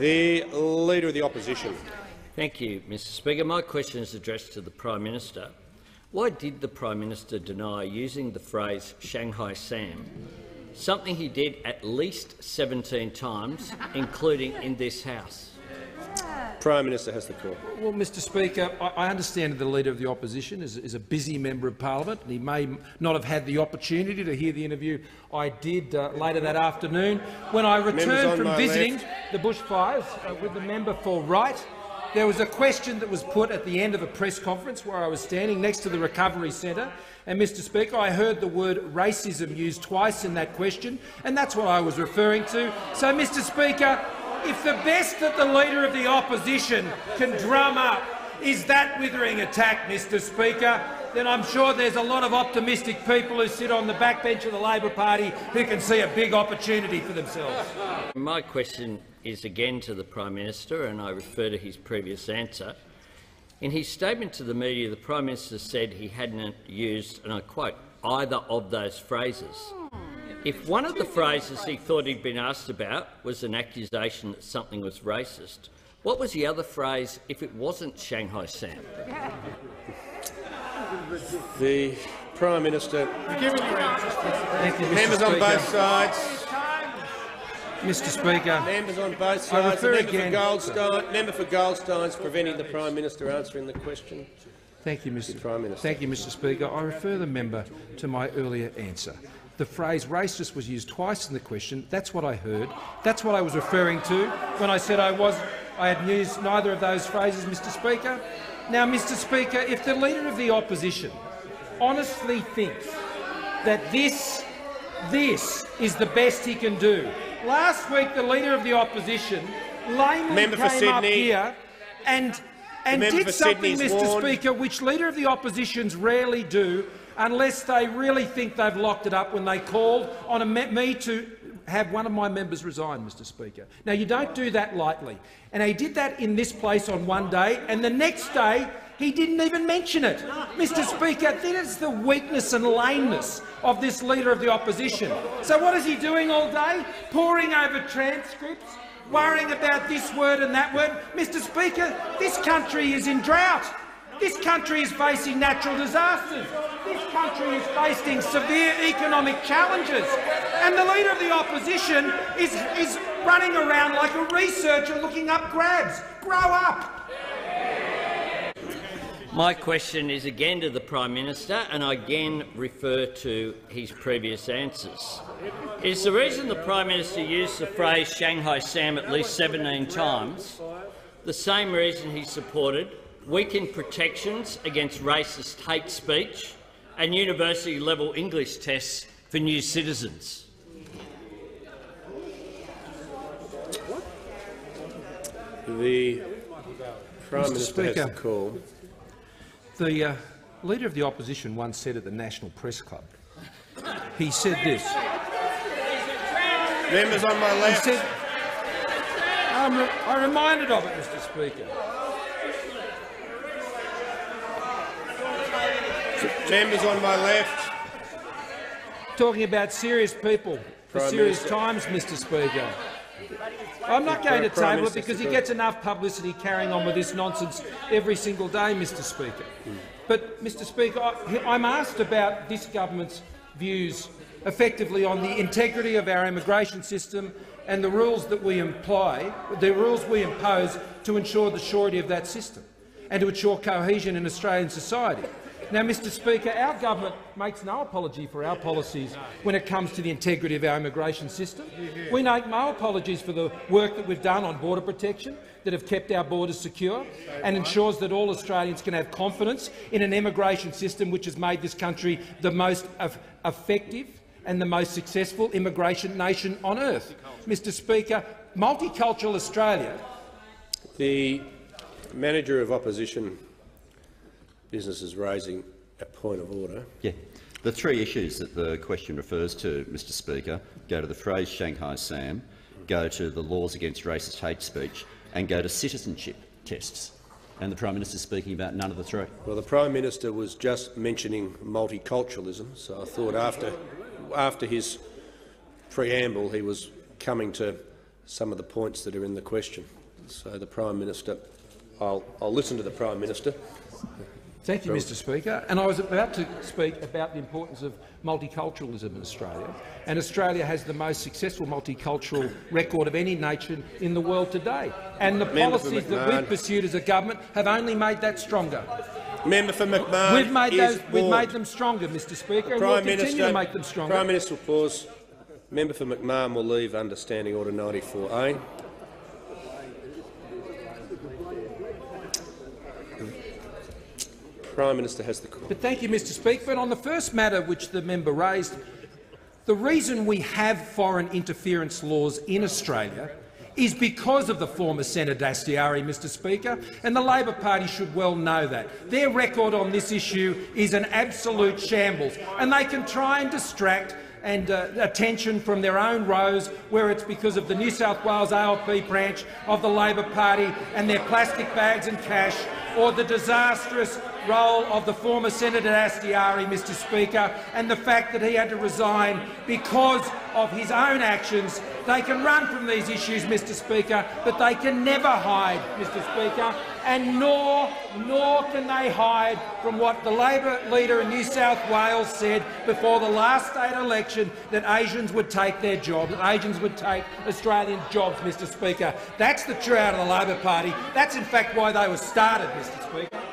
The Leader of the Opposition. Thank you, Mr Speaker. My question is addressed to the Prime Minister. Why did the Prime Minister deny using the phrase Shanghai Sam, something he did at least 17 times, including in this House? Prime Minister has the call. Well, Mr Speaker, I, understand that the Leader of the Opposition is, is, a busy member of parliament and he may not have had the opportunity to hear the interview I did uh, later that afternoon. When I returned from visiting left. the bushfires uh, with the member for Wright, there was a question that was put at the end of a press conference where I was standing next to the Recovery Centre. And, Mr Speaker, I heard the word racism used twice in that question, and that's what I was referring to. So, Mr Speaker, if the best that the Leader of the Opposition can drum up is that withering attack, Mr Speaker, then I'm sure there's a lot of optimistic people who sit on the backbench of the Labor Party who can see a big opportunity for themselves. My question is again to the Prime Minister, and I refer to his previous answer. In his statement to the media, the Prime Minister said he hadn't used, and I quote, either of those phrases. If one of the phrases he thought he'd been asked about was an accusation that something was racist, what was the other phrase if it wasn't Shanghai Sam? The Prime Minister. Thank you, Mr Members Speaker. on both sides. Mr Speaker, Members on both sides. The refer member again- for Goldstein. Member for Goldstein's preventing the Prime Minister answering the question. Thank you, Mr. Prime Minister. Thank you, Mr. Speaker. I refer the member to my earlier answer. The phrase racist was used twice in the question. That's what I heard. That's what I was referring to when I said I was I had used neither of those phrases, Mr. Speaker. Now, Mr. Speaker, if the Leader of the Opposition honestly thinks that this, this is the best he can do, last week the Leader of the Opposition lamely Member for came up here and and did something, Mr. warned. Speaker, which Leader of the Oppositions rarely do, unless they really think they've locked it up when they called on me to have one of my members resign, Mr. Speaker. Now, you don't do that lightly. And he did that in this place on one day, and the next day he didn't even mention it. Mr. Speaker, that is the weakness and lameness of this Leader of the Opposition. So what is he doing all day? Poring over transcripts, worrying about this word and that word. Mr Speaker, this country is in drought. This country is facing natural disasters. This country is facing severe economic challenges. And the Leader of the Opposition is, is running around like a researcher looking up grabs. Grow up! My question is again to the Prime Minister, and I again refer to his previous answers. Is the reason the Prime Minister used the phrase Shanghai Sam at least 17 times the same reason he supported weakened protections against racist hate speech and university-level English tests for new citizens? The Prime Mr. Minister has the call. The uh, Leader of the Opposition once said at the National Press Club, he said this, Members on my he said, I'm, re I'm reminded of it, Mr Speaker. Members on my left. talking about serious people for Prime serious Minister. times, Mr Speaker. I'm not going to Prime table it because he gets enough publicity carrying on with this nonsense every single day, Mr Speaker. But, Mr Speaker, I, I'm asked about this government's views effectively on the integrity of our immigration system and the rules that we imply, the rules we impose to ensure the surety of that system and to ensure cohesion in Australian society. Now, Mr Speaker, our government makes no apology for our policies when it comes to the integrity of our immigration system. We make no apologies for the work that we've done on border protection that have kept our borders secure and ensures that all Australians can have confidence in an immigration system which has made this country the most effective and the most successful immigration nation on earth. Mr Speaker, multicultural Australia The Manager of Opposition Business is raising a point of order. Yeah. The three issues that the question refers to, Mr Speaker, go to the phrase Shanghai Sam, go to the laws against racist hate speech and go to citizenship tests. And the Prime Minister is speaking about none of the three. Well, the Prime Minister was just mentioning multiculturalism, so I thought after, after his preamble he was coming to some of the points that are in the question. So the Prime Minister, I'll, I'll listen to the Prime Minister. Thank you, Mr Speaker. And I was about to speak about the importance of multiculturalism in Australia. And Australia has the most successful multicultural record of any nation in the world today. And the Member policies that we've pursued as a government have only made that stronger. Member for McMahon We've made, those, we've made them stronger, Mr Speaker, and Prime we'll continue Minister, to make them stronger. Prime Minister will pause. Member for McMahon will leave under Standing Order 94A. Prime Minister has the call. But thank you, Mr Speaker. But on the first matter which the member raised, the reason we have foreign interference laws in Australia is because of the former Senator Dastyari, Mr Speaker, and the Labor Party should well know that. Their record on this issue is an absolute shambles, and they can try and distract and uh, attention from their own rows, where it's because of the New South Wales ALP branch of the Labor Party and their plastic bags and cash, or the disastrous role of the former Senator Dastyari, Mr Speaker, and the fact that he had to resign because of his own actions. They can run from these issues, Mr Speaker, but they can never hide, Mr Speaker, and nor, nor can they hide from what the Labor leader in New South Wales said before the last state election, that Asians would take their jobs, that Asians would take Australian jobs, Mr Speaker. That's the true out of the Labor Party. That's in fact why they were started, Mr Speaker.